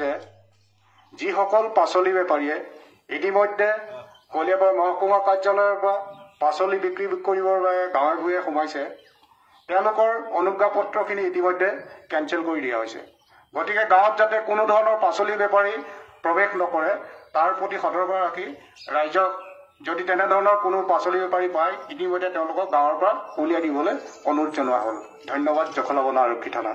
যে যিসকল পাচলি বেপাৰীয়ে ইতিমধ্যে কলিয়াবৰ মহকুমা কাৰ্যালয়ৰ পৰা পাচলি বিক্ৰী কৰিবৰ বাবে গাঁৱে ভূঞে সোমাইছে তেওঁলোকৰ অনুজ্ঞাপত্ৰখিনি ইতিমধ্যে কেঞ্চেল কৰি দিয়া হৈছে। গতিকে গাঁৱত যাতে কোনো ধৰণৰ পাচলি বেপাৰী প্ৰৱেশ নকৰে তাৰ প্ৰতি সতৰ্ক ৰাখি ৰাইজক যদি তেনেধৰণৰ কোনো পাচলি বেপাৰী পায় ইতিমধ্যে তেওঁলোকক গাঁৱৰ পৰা উলিয়াই দিবলৈ অনুৰোধ জনোৱা হ'ল। ধন্যবাদ জখলাবনা আৰক্ষী থানা।